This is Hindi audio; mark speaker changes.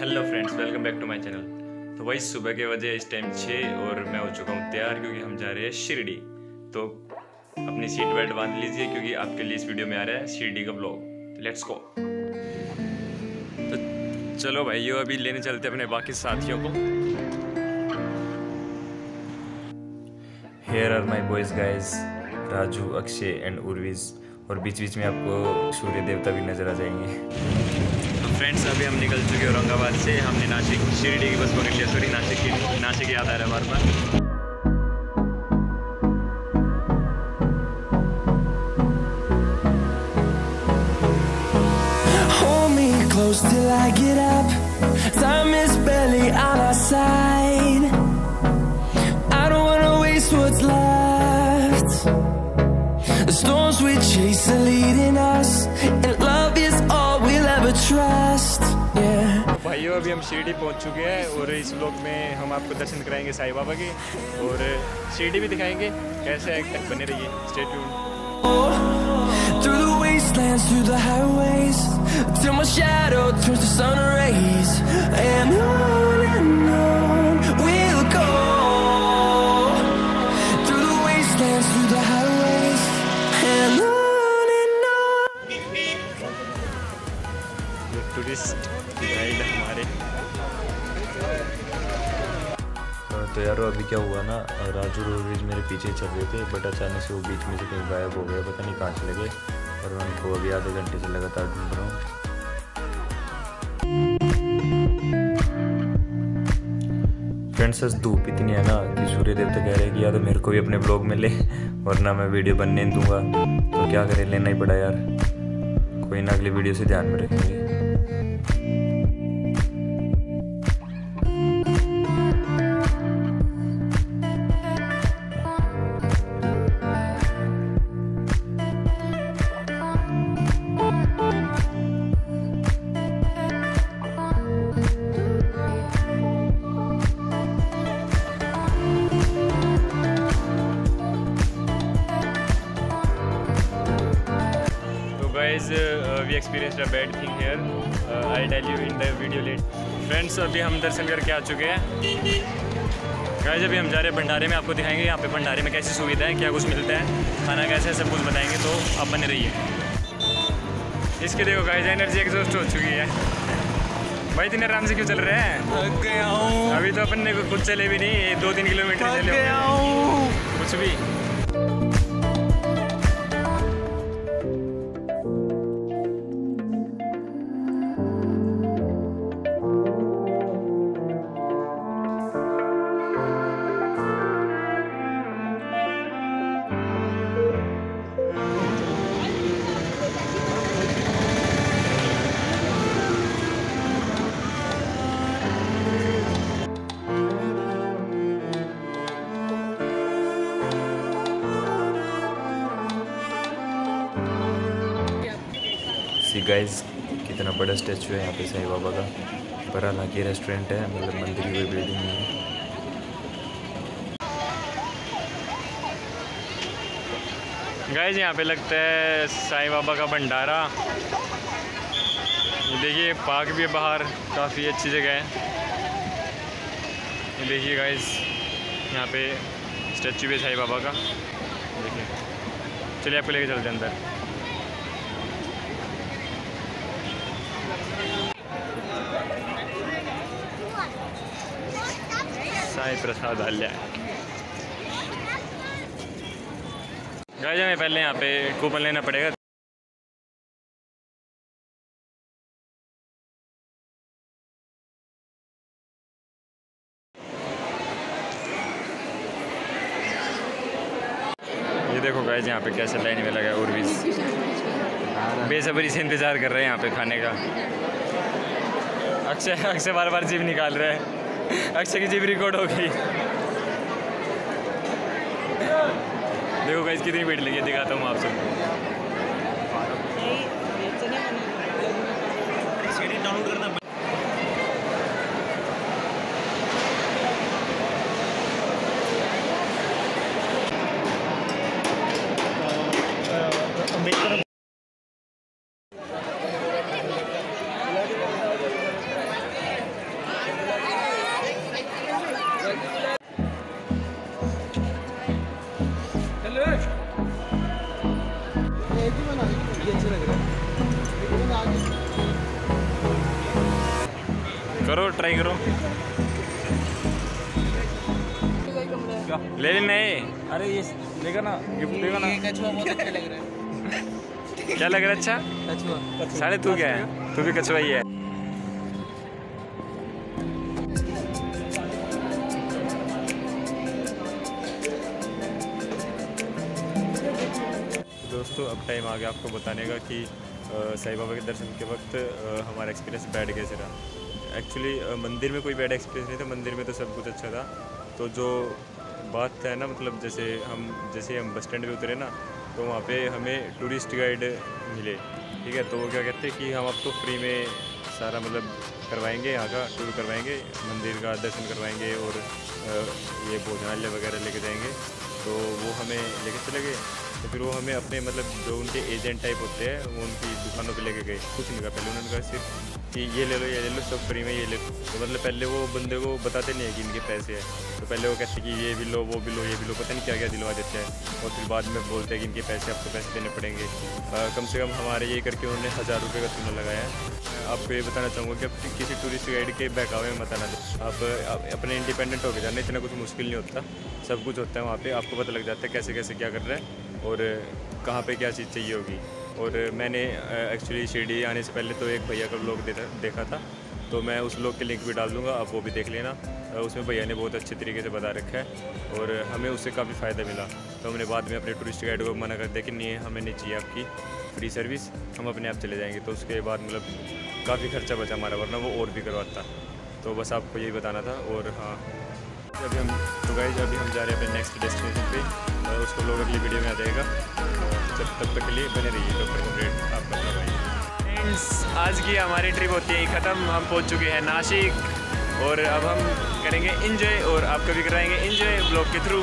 Speaker 1: Hello friends welcome back to my channel तो वही सुबह के वजह इस टाइम छः और मैं हो चुका हूँ तैयार क्योंकि हम जा रहे हैं शिरडी। तो अपनी सीट बेल्ट बाँध लीजिए क्योंकि आपके लिए इस वीडियो में आ रहा है शिरडी का ब्लॉग तो लेट्स गो तो चलो भाइयों अभी लेने चलते अपने बाकी साथियों को। Here are my boys guys Raju Akshay and Urvij और बीच बीच में आपको सूर्य देवता भी नज़र आ जाएँगे। फ्रेंड्स अभी हम निकल चुके औरंगाबाद से हमने नासिक शिरडी की बस पकड़ लिया सॉरी नासिक की नासिक याद आ रहा है बार बार close till I get up Time is barely on our side I don't wanna waste what's left The storms we chase are leading अभी हम शिरडी पहुँच चुके हैं और इस ब्लॉग में हम आपको दर्शन कराएँगे साईं बाबा के और शिरडी भी दिखाएँगे कैसे एक तक बने रहिए। स्टे ट्यून्ड यारो अभी क्या हुआ ना, राजू रोवीज मेरे पीछे चल रहे थे बट अचानक से वो बीच में से कहीं गायब हो गया, पता नहीं कहाँ चले गए, और मैं उनको अभी आधे घंटे से लगातार ढूंढ रहा हूँ। फ्रेंड्स आज धूप इतनी है ना, कि सूर्य देवता कह रहे हैं कि या तो मेरे को भी अपने ब्लॉग में ले, वरना मैं वीडियो बनने दूँगा। तो क्या करें, लेना ही पड़ा यार। कोई ना, अगली वीडियो से ध्यान में रखेंगे। Guys uh, we experienced a bad thing here. Uh, I'll tell you in the video later friends अभी हम दर्शन करके आ चुके हैं। गाइस अभी हम जा रहे हैं भंडारे में आपको दिखाएँगे यहाँ पे भंडारे में कैसी सुविधा है क्या कुछ मिलता है खाना कैसे सब कुछ बताएँगे तो आप बने रहिए। इसके देखो गाइस एनर्जी एग्जॉस्ट हो चुकी है। भाई इतने आराम से क्यों चल रहे हैं? गया अभी तो अपन ने कुछ चले भी नहीं दो तीन किलोमीटर चले कुछ भी। सी गाइस कितना बड़ा स्टैचू है यहाँ पे साईं बाबा का। पर हालाँकि रेस्टोरेंट है मतलब मंदिर की बिल्डिंग है। गाइस यहाँ पे लगता है साईं बाबा का भंडारा। देखिए, पार्क भी है बाहर, काफ़ी अच्छी जगह है। देखिए गाइस यहाँ पे स्टैचू भी है साईं बाबा का। देखिए। चलिए आपको लेके चलते हैं अंदर। साई प्रसाद आल्या। गाय हमें पहले यहाँ पे कूपन लेना पड़ेगा। ये देखो गाइज़ यहाँ पे कैसे लाइन में लगा उर्विस बेसब्री से इंतज़ार कर रहे हैं यहाँ पे खाने का। अक्षय अक्षय बार बार जीव निकाल रहे हैं। अक्षय की जीव रिकॉर्ड हो गई। देखो गाइस कितनी भीड़ लगी दिखाता हूँ आपसे। करो ट्राई करो। ले ले नहीं।
Speaker 2: अरे ये देखा ना गिफ्ट देखा ना।
Speaker 1: क्या लग रहा है अच्छा?
Speaker 3: कछुआ।
Speaker 1: साढ़े तू क्या है? तू भी कछुआ ही है। दोस्तों, अब टाइम आ गया आपको बताने का कि साई बाबा के दर्शन के वक्त हमारा एक्सपीरियंस बैड कैसे रहा। एक्चुअली मंदिर में कोई बैड एक्सपीरियंस नहीं था, मंदिर में तो सब कुछ अच्छा था। तो जो बात है ना मतलब जैसे हम जैसे हम बस स्टैंड पे उतरे ना तो वहाँ पे हमें टूरिस्ट गाइड मिले, ठीक है? तो वो क्या कहते हैं कि हम आपको फ्री में सारा मतलब करवाएँगे, यहाँ का टूर करवाएँगे, मंदिर का दर्शन करवाएँगे और ये भोजनालय वगैरह लेके जाएँगे। तो वो हमें लेके चले गए। तो फिर वो हमें अपने मतलब जो उनके एजेंट टाइप होते हैं, वो उनकी दुकानों पर लेके गए। कुछ नहीं कहा पहले उन्होंने कहा सिर्फ़ कि ये ले लो ये ले लो सब फ्री में ये ले लो। तो मतलब पहले वो बंदे को बताते नहीं है कि इनके पैसे हैं। तो पहले वो कहते कि ये भी लो वो भी लो ये भी लो पता नहीं क्या क्या दिलवा देते हैं। और फिर बाद में बोलते हैं कि इनके पैसे आपको पैसे देने पड़ेंगे। अ, कम से कम हमारे ये करके उन्होंने हज़ार रुपये का चूना लगाया है। आपको ये बताना चाहूँगा कि आप किसी टूरिस्ट गाइड के बहकावे में मत आना। आप अपने इंडिपेंडेंट होकर जाना इतना कुछ मुश्किल नहीं होता। सब कुछ होता है वहाँ पर आपको पता लग जाता है कैसे कैसे क्या कर रहा है और कहाँ पर क्या चीज़ चाहिए होगी। और मैंने एक्चुअली शिरडी आने से पहले तो एक भैया का ब्लॉग देखा था। तो मैं उस ब्लॉग के लिंक भी डाल दूँगा, आप वो भी देख लेना। उसमें भैया ने बहुत अच्छे तरीके से बता रखा है और हमें उससे काफ़ी फ़ायदा मिला। तो हमने बाद में अपने टूरिस्ट गाइड को मना कर दिया कि नहीं हमें नहीं चाहिए आपकी फ्री सर्विस हम अपने आप चले जाएँगे। तो उसके बाद मतलब काफ़ी खर्चा बचा हमारा, वरना वो और भी करवाता। तो बस आपको यही बताना था और हाँ अभी हम तो गाइज़ अभी हम जा रहे हैं अपने नेक्स्ट डेस्टिनेशन पे, और उसको लोग अगली वीडियो में आ जाएगा। जब, तब तक के लिए बने रहिए डॉक्टर कॉमरेड आप फ्रेंड्स आज की हमारी ट्रिप होती है, ख़त्म। हम पहुँच चुके हैं नासिक, और अब हम करेंगे इंजॉय और आपको भी कराएँगे इंजॉय ब्लॉग के थ्रू